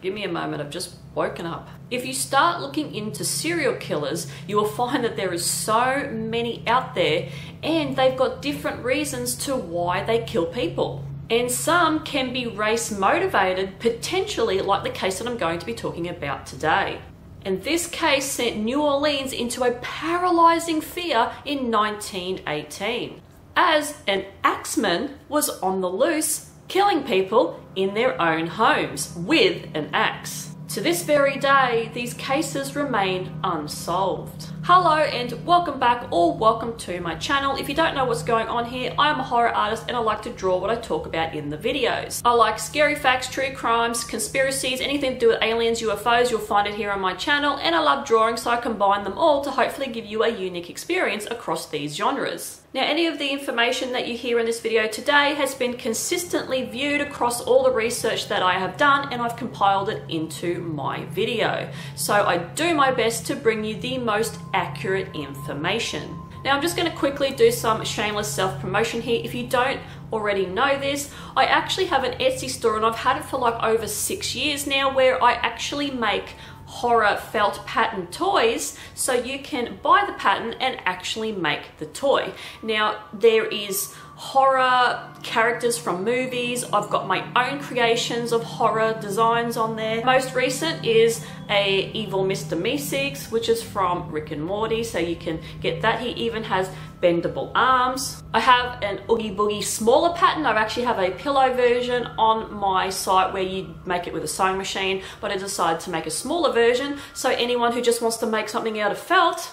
Give me a moment, I've just woken up. If you start looking into serial killers, you will find that there is so many out there and they've got different reasons to why they kill people. And some can be race motivated, potentially like the case that I'm going to be talking about today. And this case sent New Orleans into a paralyzing fear in 1918, as an axeman was on the loose, killing people in their own homes with an axe. To this very day, these cases remain unsolved. Hello and welcome back or welcome to my channel. If you don't know what's going on here, I am a horror artist and I like to draw what I talk about in the videos. I like scary facts, true crimes, conspiracies, anything to do with aliens, UFOs, you'll find it here on my channel and I love drawing so I combine them all to hopefully give you a unique experience across these genres. Now, any of the information that you hear in this video today has been consistently viewed across all the research that I have done and I've compiled it into my video. So I do my best to bring you the most accurate information. Now I'm just going to quickly do some shameless self-promotion here. If you don't already know this, I actually have an Etsy store and I've had it for like over six years now where I actually make horror felt pattern toys so you can buy the pattern and actually make the toy. Now there is horror characters from movies. I've got my own creations of horror designs on there. Most recent is a evil Mr. Meeseeks, which is from Rick and Morty, so you can get that. He even has bendable arms. I have an Oogie Boogie smaller pattern. I actually have a pillow version on my site where you make it with a sewing machine, but I decided to make a smaller version. So anyone who just wants to make something out of felt,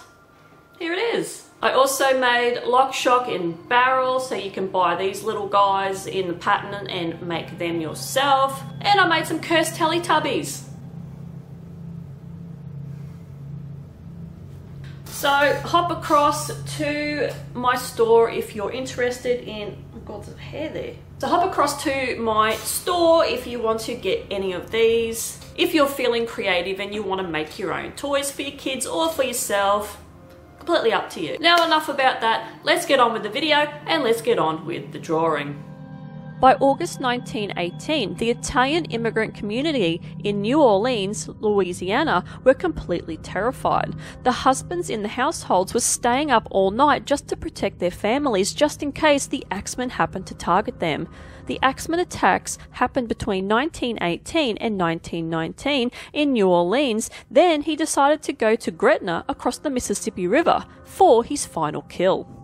here it is. I also made Lock, Shock in Barrel, so you can buy these little guys in the pattern and make them yourself. And I made some cursed Teletubbies. So hop across to my store if you're interested in, oh god, there's hair there. So hop across to my store if you want to get any of these. If you're feeling creative and you want to make your own toys for your kids or for yourself, completely up to you. Now enough about that, let's get on with the video and let's get on with the drawing. By August 1918, the Italian immigrant community in New Orleans, Louisiana, were completely terrified. The husbands in the households were staying up all night just to protect their families, just in case the Axemen happened to target them. The Axemen attacks happened between 1918 and 1919 in New Orleans. Then he decided to go to Gretna across the Mississippi River for his final kill.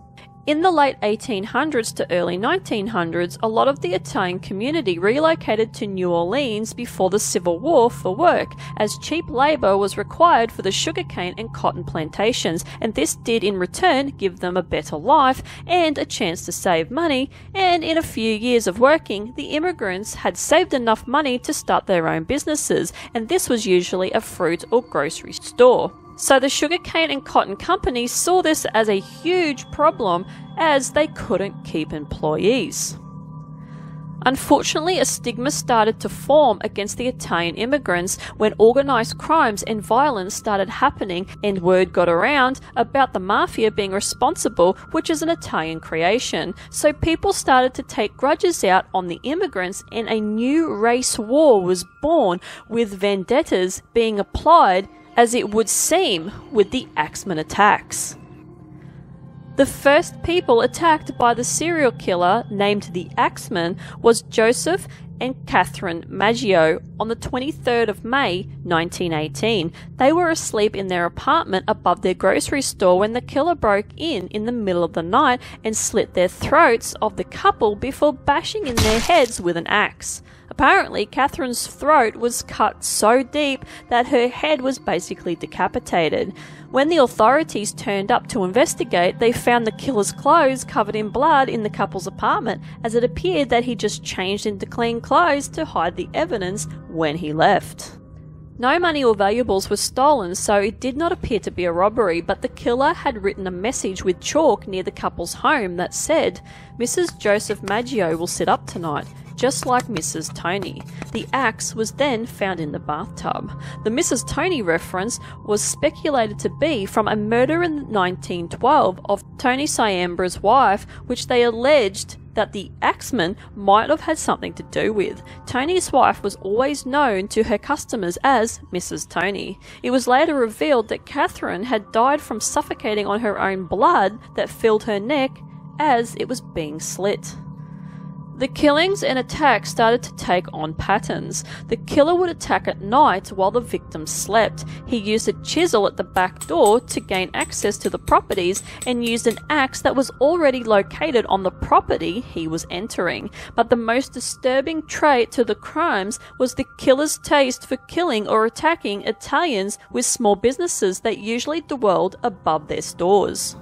In the late 1800s to early 1900s, a lot of the Italian community relocated to New Orleans before the Civil War for work, as cheap labour was required for the sugarcane and cotton plantations, and this did in return give them a better life and a chance to save money. And in a few years of working, the immigrants had saved enough money to start their own businesses, and this was usually a fruit or grocery store. So the sugarcane and cotton companies saw this as a huge problem as they couldn't keep employees. Unfortunately, a stigma started to form against the Italian immigrants when organized crimes and violence started happening and word got around about the mafia being responsible, which is an Italian creation. So people started to take grudges out on the immigrants and a new race war was born with vendettas being applied as it would seem with the Axemen attacks. The first people attacked by the serial killer named the Axemen was Joseph and Catherine Maggio on the 23rd of May 1918. They were asleep in their apartment above their grocery store when the killer broke in in the middle of the night and slit their throats of the couple before bashing in their heads with an axe. Apparently, Catherine's throat was cut so deep that her head was basically decapitated. When the authorities turned up to investigate, they found the killer's clothes covered in blood in the couple's apartment, as it appeared that he just changed into clean clothes to hide the evidence when he left. No money or valuables were stolen, so it did not appear to be a robbery, but the killer had written a message with chalk near the couple's home that said, Mrs. Joseph Maggio will sit up tonight just like Mrs. Tony. The axe was then found in the bathtub. The Mrs. Tony reference was speculated to be from a murder in 1912 of Tony Schiambra's wife, which they alleged that the axeman might have had something to do with. Tony's wife was always known to her customers as Mrs. Tony. It was later revealed that Catherine had died from suffocating on her own blood that filled her neck as it was being slit. The killings and attacks started to take on patterns. The killer would attack at night while the victim slept. He used a chisel at the back door to gain access to the properties and used an axe that was already located on the property he was entering. But the most disturbing trait to the crimes was the killer's taste for killing or attacking Italians with small businesses that usually dwelled above their stores.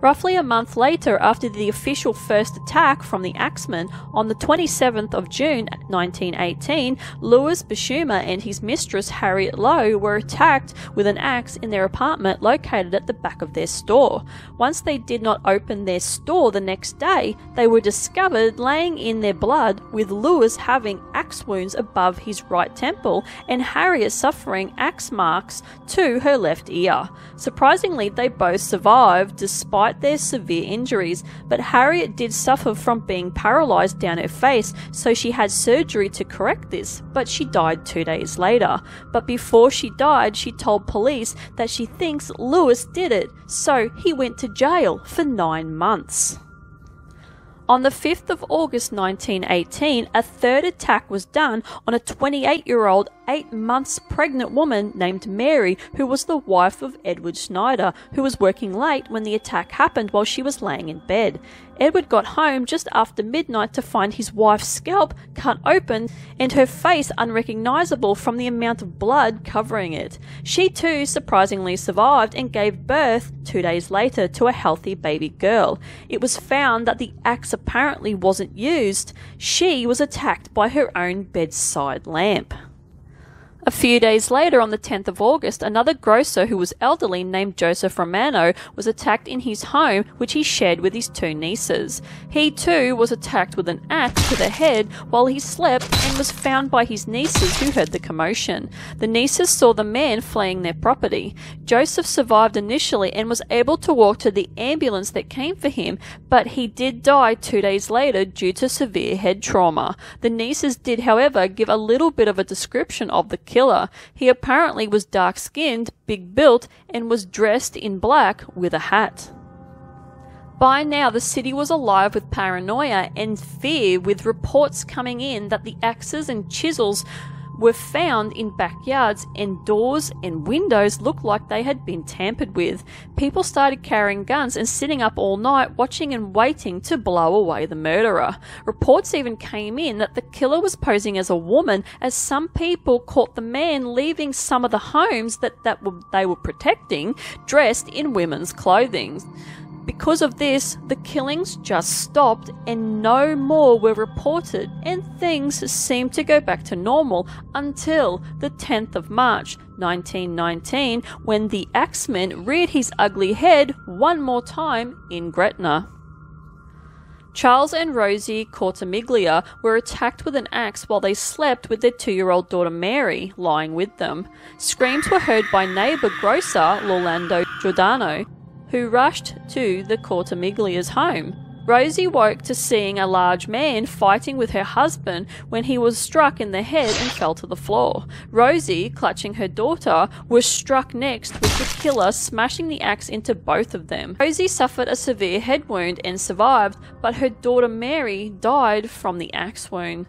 Roughly a month later, after the official first attack from the Axemen on the 27th of June 1918, Louis Besumer and his mistress Harriet Lowe were attacked with an axe in their apartment located at the back of their store. Once they did not open their store the next day, they were discovered laying in their blood, with Louis having axe wounds above his right temple and Harriet suffering axe marks to her left ear. Surprisingly, they both survived despite despite their severe injuries, but Harriet did suffer from being paralysed down her face, so she had surgery to correct this, but she died two days later. But before she died, she told police that she thinks Lewis did it, so he went to jail for nine months. On the 5th of August 1918, a third attack was done on a 28 year old, 8 months pregnant woman named Mary, who was the wife of Edward Schneider, who was working late when the attack happened while she was laying in bed. Edward got home just after midnight to find his wife's scalp cut open and her face unrecognizable from the amount of blood covering it. She too surprisingly survived and gave birth two days later to a healthy baby girl. It was found that the axe apparently wasn't used. She was attacked by her own bedside lamp. A few days later, on the 10th of August, another grocer who was elderly named Joseph Romano was attacked in his home, which he shared with his two nieces. He too was attacked with an axe to the head while he slept and was found by his nieces who heard the commotion. The nieces saw the man fleeing their property. Joseph survived initially and was able to walk to the ambulance that came for him, but he did die two days later due to severe head trauma. The nieces did, however, give a little bit of a description of the killer. He apparently was dark skinned, big built, and was dressed in black with a hat. By now, the city was alive with paranoia and fear, with reports coming in that the axes and chisels were found in backyards and doors and windows looked like they had been tampered with. People started carrying guns and sitting up all night watching and waiting to blow away the murderer. Reports even came in that the killer was posing as a woman as some people caught the man leaving some of the homes that, that they were protecting dressed in women's clothing. Because of this, the killings just stopped and no more were reported, and things seemed to go back to normal until the 10th of March 1919 when the axeman reared his ugly head one more time in Gretna. Charles and Rosie Cortimiglia were attacked with an axe while they slept with their two year old daughter Mary lying with them. Screams were heard by neighbour grocer Lorlando Giordano, who rushed to the Cortimiglia's home. Rosie woke to seeing a large man fighting with her husband when he was struck in the head and fell to the floor. Rosie, clutching her daughter, was struck next with the killer smashing the axe into both of them. Rosie suffered a severe head wound and survived, but her daughter Mary died from the axe wound.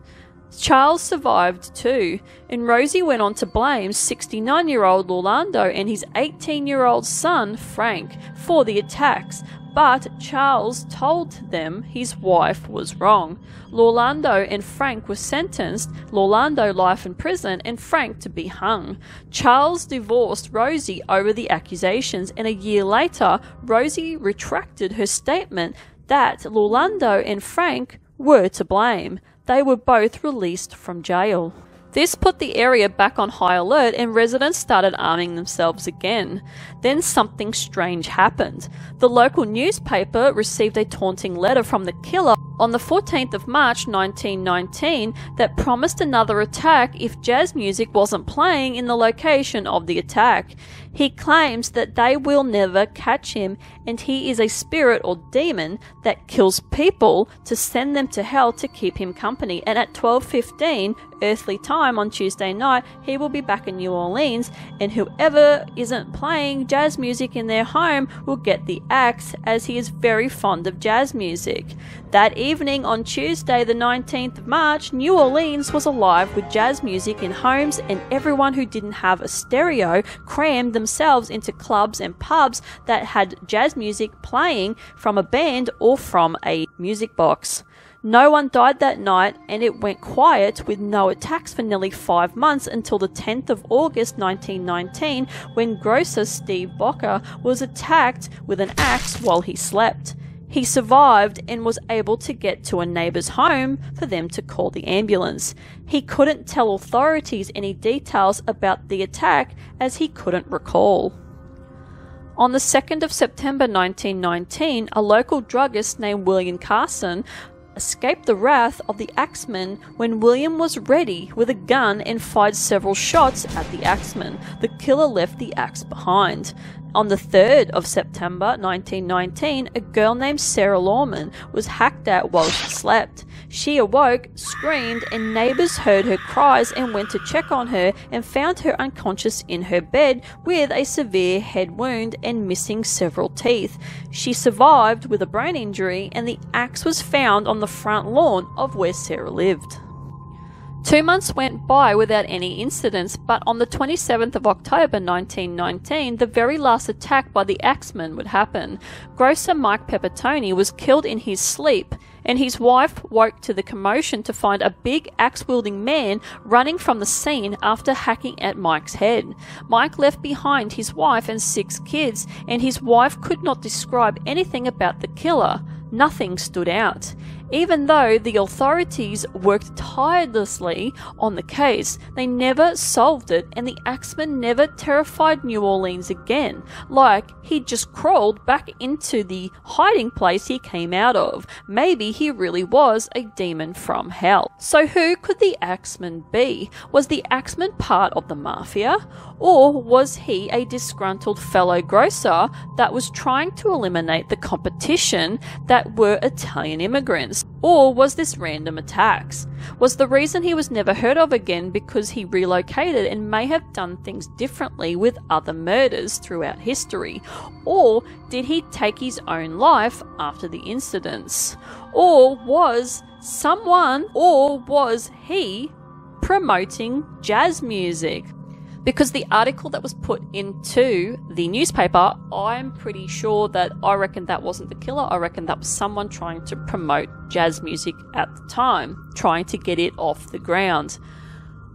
Charles survived too, and Rosie went on to blame 69 year old Orlando and his 18 year old son, Frank, for the attacks, but Charles told them his wife was wrong. Lorlando and Frank were sentenced, Lorlando life in prison and Frank to be hung. Charles divorced Rosie over the accusations and a year later Rosie retracted her statement that Lorlando and Frank were to blame they were both released from jail. This put the area back on high alert and residents started arming themselves again. Then something strange happened. The local newspaper received a taunting letter from the killer on the 14th of March 1919 that promised another attack if jazz music wasn't playing in the location of the attack. He claims that they will never catch him and he is a spirit or demon that kills people to send them to hell to keep him company. And at 12:15 earthly time on Tuesday night, he will be back in New Orleans and whoever isn't playing jazz music in their home will get the axe as he is very fond of jazz music. That evening on Tuesday the 19th of March, New Orleans was alive with jazz music in homes and everyone who didn't have a stereo crammed themselves into clubs and pubs that had jazz music playing from a band or from a music box. No one died that night, and it went quiet with no attacks for nearly five months until the 10th of August 1919 when grocer Steve Boca was attacked with an axe while he slept. He survived and was able to get to a neighbour's home for them to call the ambulance. He couldn't tell authorities any details about the attack as he couldn't recall. On the 2nd of September 1919, a local druggist named William Carson escaped the wrath of the axeman when William was ready with a gun and fired several shots at the axeman. The killer left the axe behind. On the 3rd of September 1919, a girl named Sarah Laumann was hacked at while she slept. She awoke, screamed, and neighbors heard her cries and went to check on her and found her unconscious in her bed with a severe head wound and missing several teeth. She survived with a brain injury, and the axe was found on the front lawn of where Sarah lived. Two months went by without any incidents, but on the 27th of October 1919, the very last attack by the axeman would happen. Grocer Mike Pepitone was killed in his sleep, and his wife woke to the commotion to find a big axe wielding man running from the scene after hacking at Mike's head. Mike left behind his wife and six kids, and his wife could not describe anything about the killer. Nothing stood out. Even though the authorities worked tirelessly on the case, they never solved it and the axeman never terrified New Orleans again, like he just crawled back into the hiding place he came out of. Maybe he really was a demon from hell. So who could the axeman be? Was the axeman part of the mafia? Or was he a disgruntled fellow grocer that was trying to eliminate the competition that were Italian immigrants? Or was this random attacks? Was the reason he was never heard of again because he relocated and may have done things differently with other murders throughout history? Or did he take his own life after the incidents? Or was someone, or was he promoting jazz music? Because the article that was put into the newspaper, I'm pretty sure that I reckon that wasn't the killer. I reckon that was someone trying to promote jazz music at the time, trying to get it off the ground.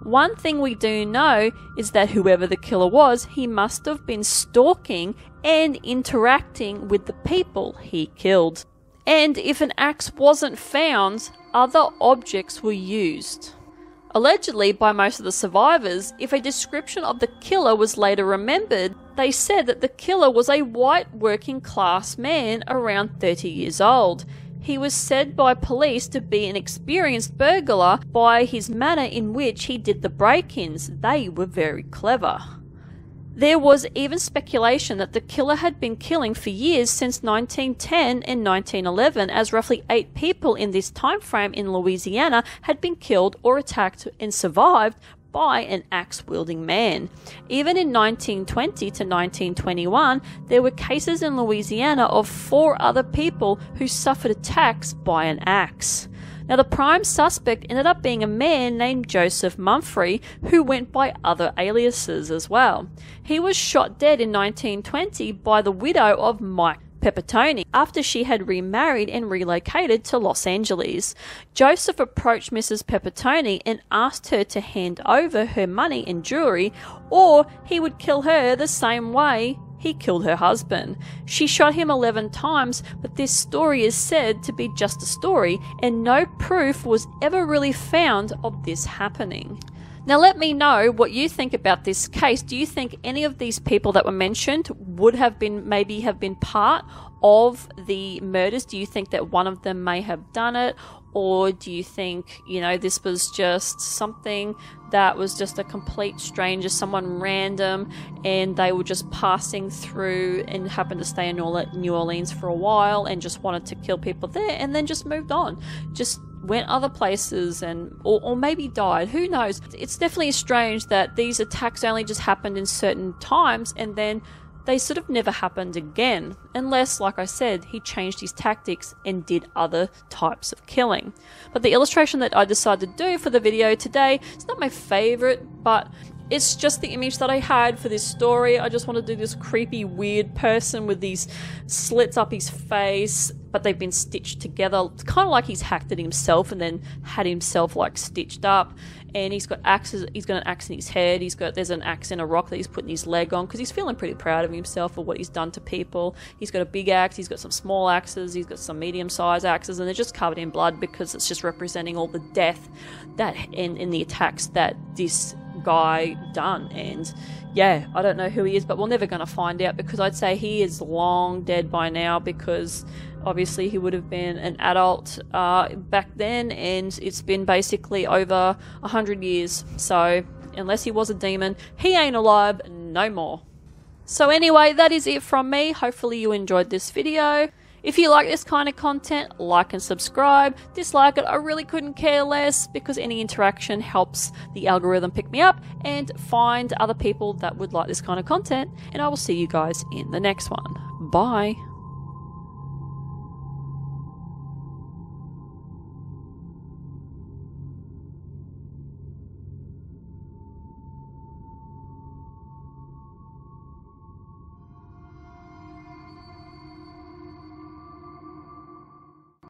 One thing we do know is that whoever the killer was, he must have been stalking and interacting with the people he killed. And if an axe wasn't found, other objects were used. Allegedly, by most of the survivors, if a description of the killer was later remembered, they said that the killer was a white working class man around 30 years old. He was said by police to be an experienced burglar by his manner in which he did the break ins. They were very clever. There was even speculation that the killer had been killing for years since 1910 and 1911 as roughly 8 people in this time frame in Louisiana had been killed or attacked and survived by an axe wielding man. Even in 1920 to 1921, there were cases in Louisiana of four other people who suffered attacks by an axe. Now, the prime suspect ended up being a man named Joseph Mumfre, who went by other aliases as well. He was shot dead in 1920 by the widow of Mike Pepitone after she had remarried and relocated to Los Angeles. Joseph approached Mrs. Pepitone and asked her to hand over her money and jewelry, or he would kill her the same way he killed her husband. She shot him 11 times, but this story is said to be just a story, and no proof was ever really found of this happening. Now, let me know what you think about this case. Do you think any of these people that were mentioned would have been, maybe have been part of the murders? Do you think that one of them may have done it? Or do you think, you know, this was just something that was just a complete stranger, someone random, and they were just passing through and happened to stay in all New Orleans for a while and just wanted to kill people there and then just moved on? Just went other places and or, or, maybe died who knows it's definitely strange that these attacks only just happened in certain times and then they sort of never happened again, unless, like I said, he changed his tactics and did other types of killing. But the illustration that I decided to do for the video today is not my favorite, but it's just the image that I had for this story. I just want to do this creepy, weird person with these slits up his face, but they've been stitched together. It's kind of like he's hacked it himself and then had himself like stitched up and he's got axes. He's got an axe in his head. He's got there's an axe in a rock that he's putting his leg on because he's feeling pretty proud of himself for what he's done to people. He's got a big axe. He's got some small axes. He's got some medium-sized axes, and they're just covered in blood because it's just representing all the death that in in the attacks that this guy done. And yeah, I don't know who he is, but we're never going to find out because I'd say he is long dead by now because obviously he would have been an adult uh, back then, and it's been basically over a hundred years. So unless he was a demon, he ain't alive no more. So anyway, that is it from me. Hopefully you enjoyed this video. If you like this kind of content, like and subscribe. Dislike it, I really couldn't care less because any interaction helps the algorithm pick me up and find other people that would like this kind of content. And I will see you guys in the next one. Bye.